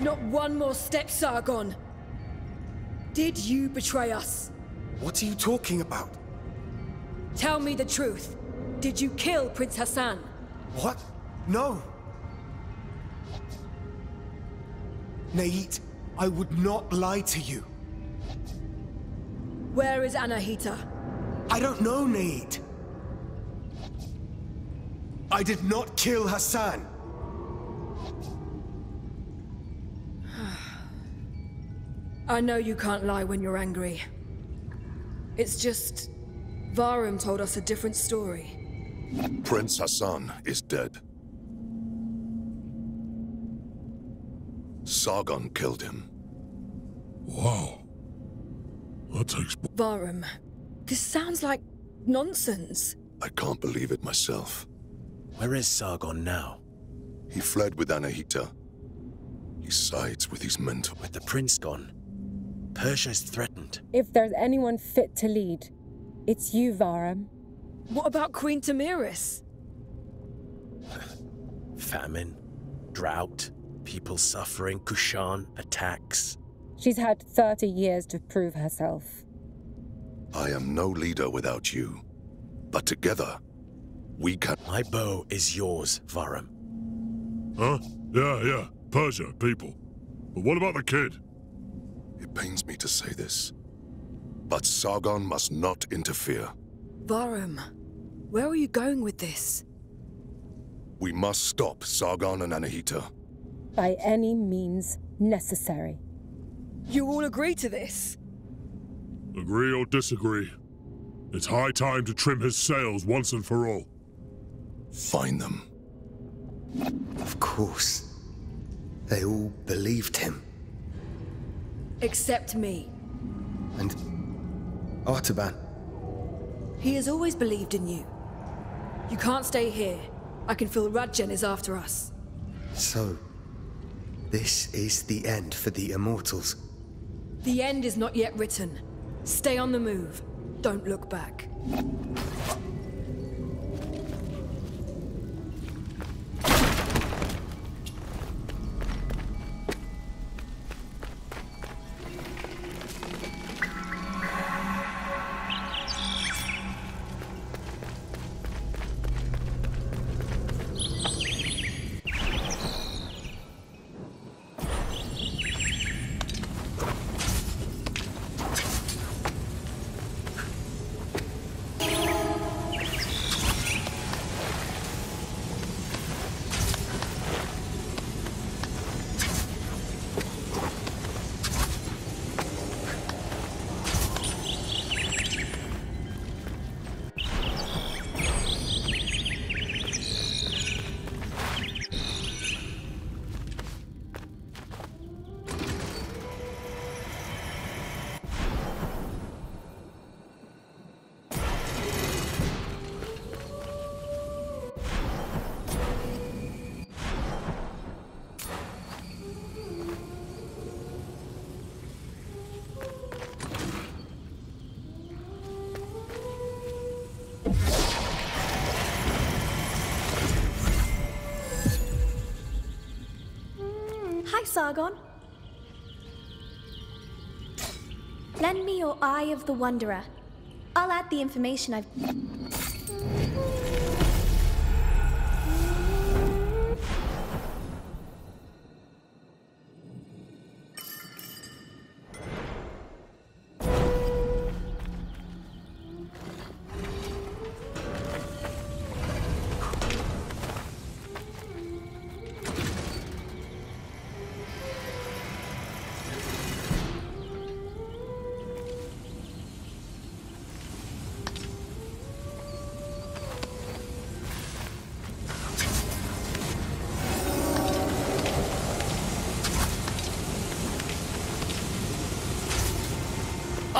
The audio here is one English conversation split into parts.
Not one more step, Sargon. Did you betray us? What are you talking about? Tell me the truth. Did you kill Prince Hassan? What? No. Neith, I would not lie to you. Where is Anahita? I don't know, Neith. I did not kill Hassan. I know you can't lie when you're angry. It's just... Vahram told us a different story. Prince Hassan is dead. Sargon killed him. Wow. That takes... Vahram, this sounds like nonsense. I can't believe it myself. Where is Sargon now? He fled with Anahita. He sides with his mentor. With the prince gone, Persia is threatened. If there's anyone fit to lead, it's you, Vahram. What about Queen Thomyris? Famine, drought, people suffering, Kushan, attacks. She's had 30 years to prove herself. I am no leader without you. But together, we can... My bow is yours, Vahram. Huh? Yeah, yeah. Persia, people. But what about the kid? It pains me to say this, but Sargon must not interfere. Vahram, where are you going with this? We must stop Sargon and Anahita. By any means necessary. You all agree to this? Agree or disagree? It's high time to trim his sails once and for all. Find them. Of course. They all believed him. Except me. And... Artaban. He has always believed in you. You can't stay here. I can feel Radjen is after us. So... This is the end for the Immortals. The end is not yet written. Stay on the move. Don't look back. Sargon. Lend me your Eye of the Wanderer. I'll add the information I've...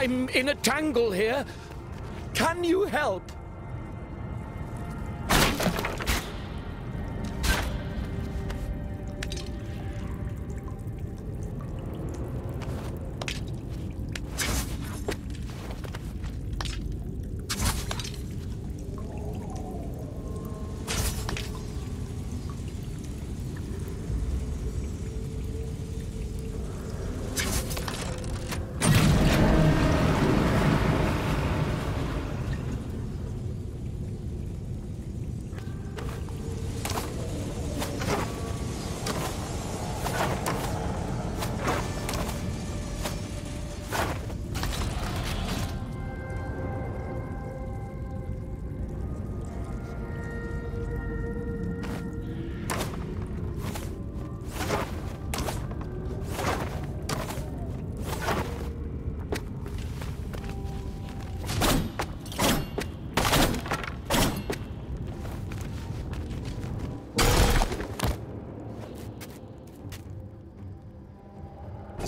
I'm in a tangle here. Can you help?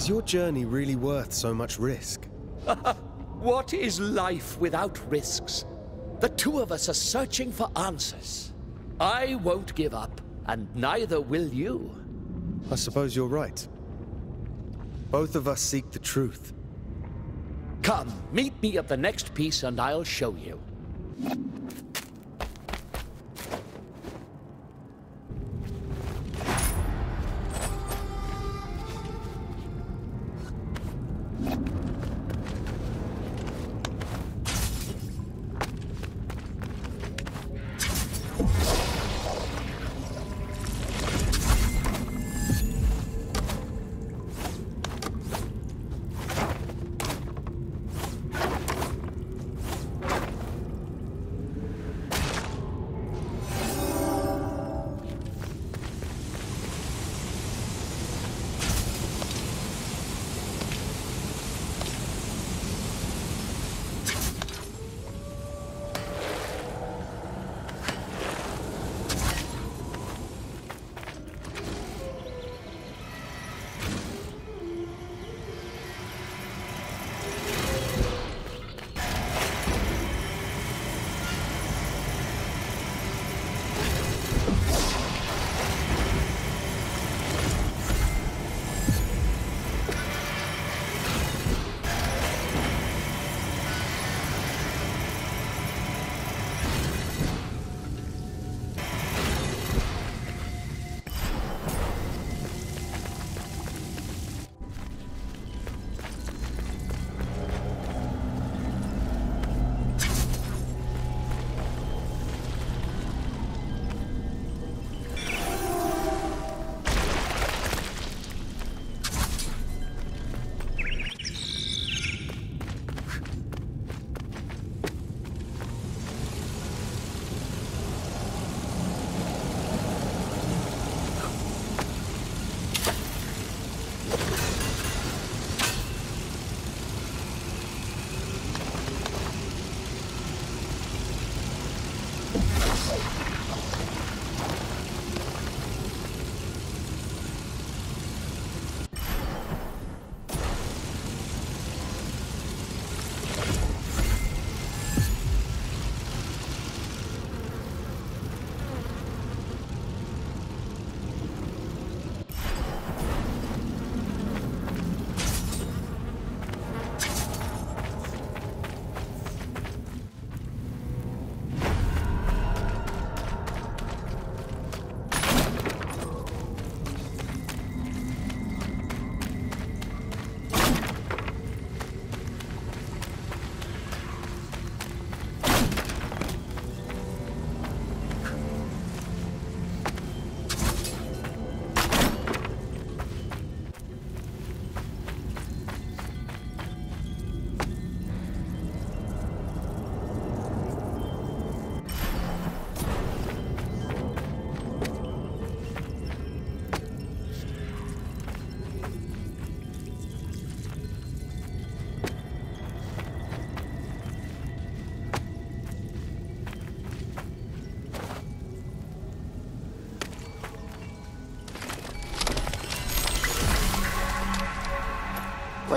Is your journey really worth so much risk? What is life without risks? The two of us are searching for answers. I won't give up, and neither will you. I suppose you're right. Both of us seek the truth. Come, meet me at the next piece and I'll show you.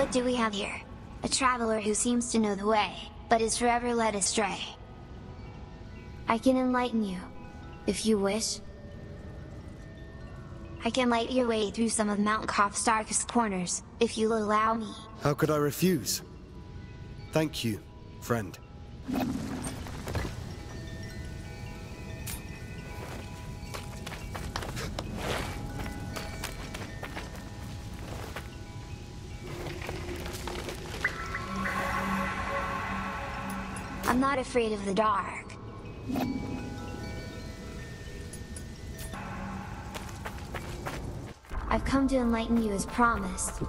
What do we have here? A traveler who seems to know the way, but is forever led astray. I can enlighten you, if you wish. I can light your way through some of Mount Qaf's darkest corners, if you'll allow me. How could I refuse? Thank you, friend. Not afraid of the dark. I've come to enlighten you as promised.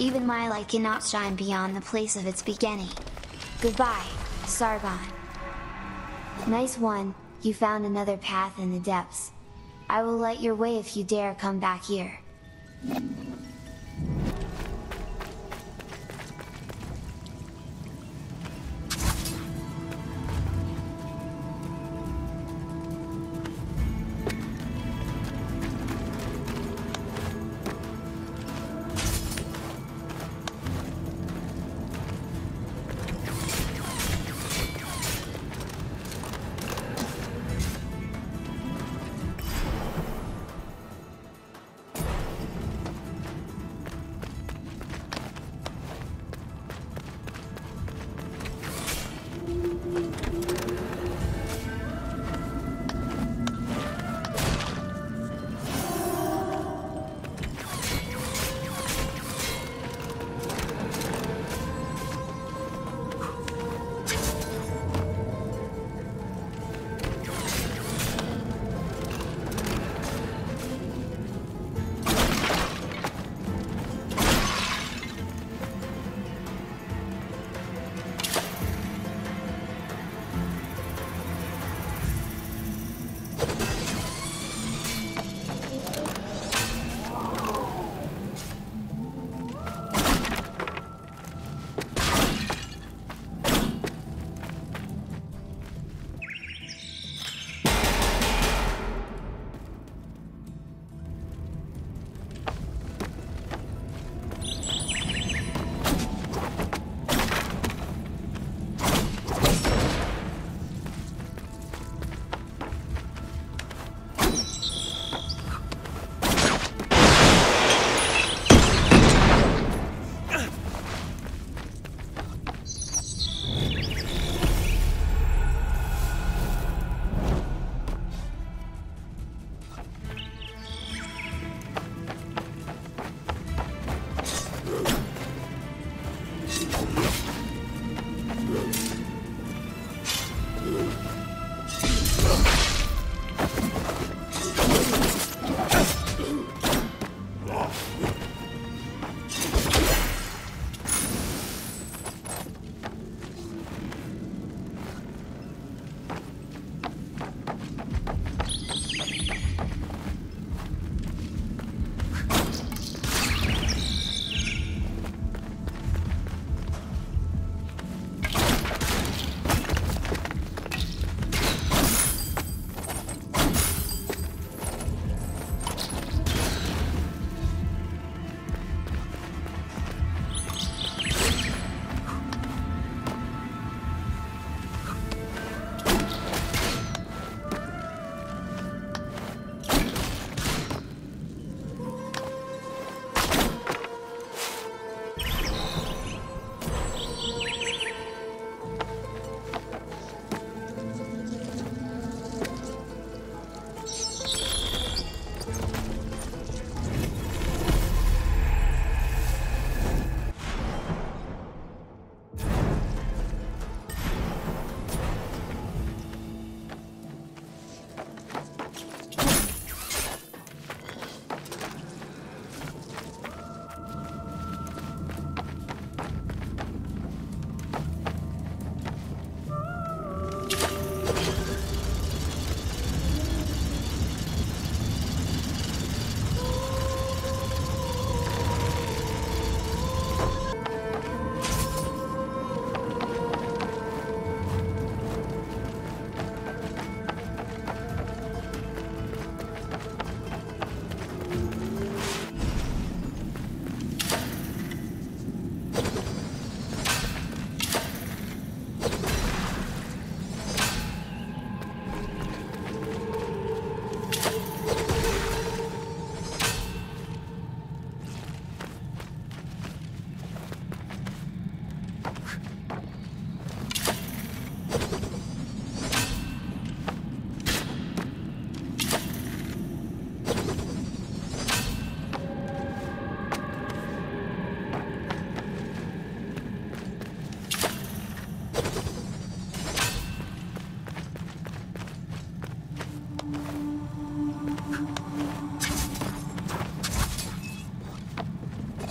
Even my light cannot shine beyond the place of its beginning. Goodbye, Sargon. Nice one, you found another path in the depths. I will light your way if you dare come back here.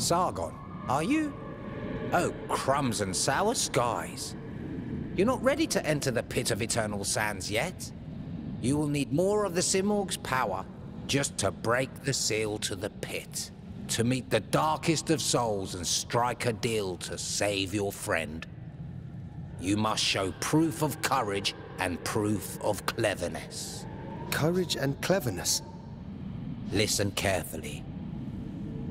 Sargon, Are you? Oh, crumbs and sour skies. You're not ready to enter the pit of eternal sands yet. You will need more of the Simurgh's power just to break the seal to the pit. To meet the darkest of souls and strike a deal to save your friend. You must show proof of courage and proof of cleverness. Courage and cleverness? Listen carefully.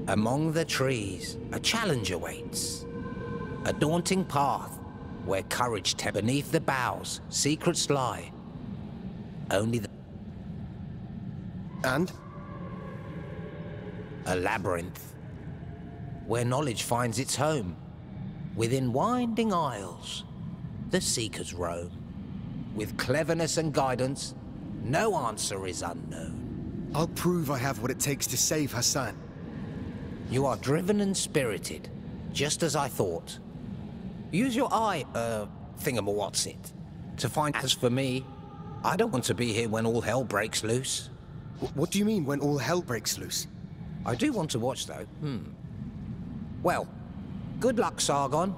Among the trees, a challenge awaits. A daunting path where courage te beneath the boughs, secrets lie. Only the... And? A labyrinth. Where knowledge finds its home. Within winding aisles, the seekers roam. With cleverness and guidance, no answer is unknown. I'll prove I have what it takes to save Hassan. You are driven and spirited, just as I thought. Use your eye, uh, thingamawatsit, to find... As for me, I don't want to be here when all hell breaks loose. What do you mean, when all hell breaks loose? I do want to watch, though. Hmm. Well, good luck, Sargon.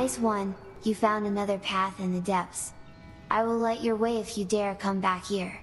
Nice one, you found another path in the depths. I will light your way if you dare come back here.